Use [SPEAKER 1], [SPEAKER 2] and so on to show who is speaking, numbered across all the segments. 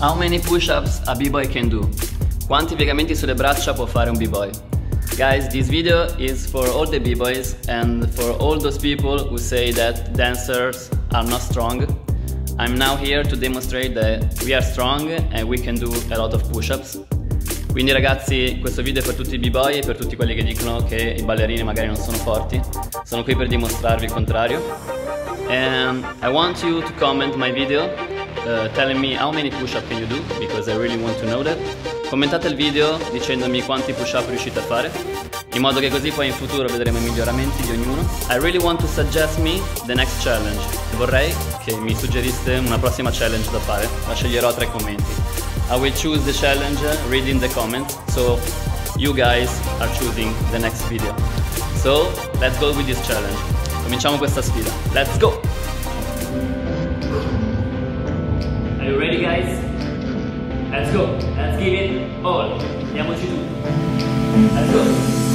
[SPEAKER 1] How many push-ups a b-boy can do? Quanti piegamenti sulle braccia può fare un b-boy? Guys, this video is for all the b-boys and for all those people who say that dancers are not strong. I'm now here to demonstrate that we are strong and we can do a lot of push-ups. Quindi ragazzi, questo video è per tutti i b-boy e per tutti quelli che dicono che i ballerini magari non sono forti. Sono qui per dimostrarvi il contrario. And I want you to comment my video uh, telling me how many push-up can you do because I really want to know that. Commentate il video dicendomi quanti push-up riuscite a fare, in modo che così poi in futuro vedremo i miglioramenti di ognuno. I really want to suggest me the next challenge. Vorrei che mi suggeriste una prossima challenge da fare, la sceglierò tra i commenti. I will choose the challenge reading the comments, so you guys are choosing the next video. So, let's go with this challenge. Cominciamo questa sfida. Let's go! Let's go, let's give it all. Diamoci tutto. Let's go.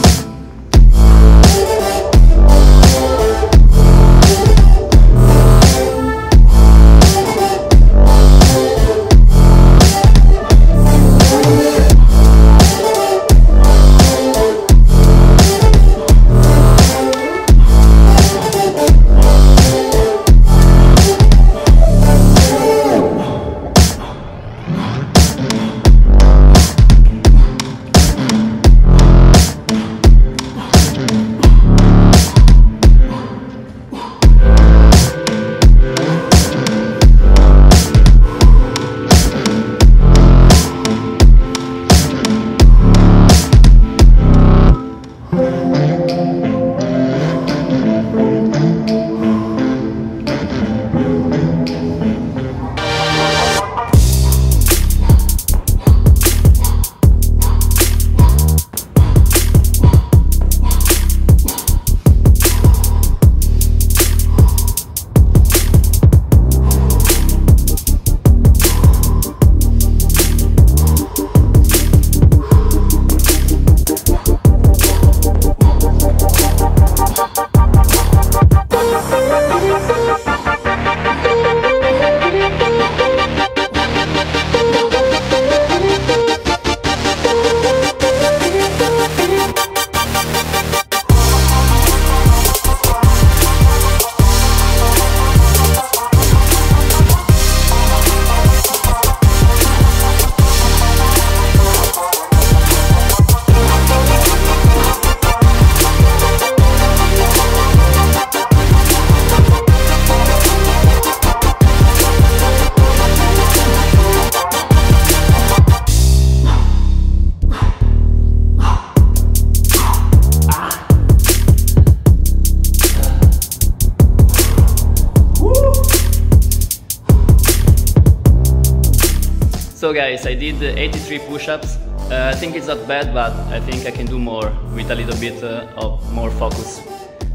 [SPEAKER 1] So guys, I did 83 push-ups. Uh, I think it's not bad, but I think I can do more with a little bit uh, of more focus.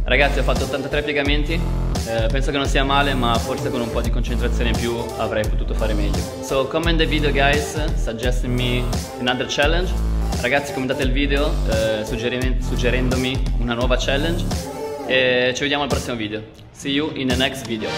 [SPEAKER 1] Ragazzi, ho fatto 83 piegamenti, uh, penso che non sia male, ma forse con un po' di concentrazione in più avrei potuto fare meglio. So comment the video guys, suggesting me another challenge. Ragazzi commentate il video uh, suggerendomi una nuova challenge e ci vediamo al prossimo video. See you in the next video.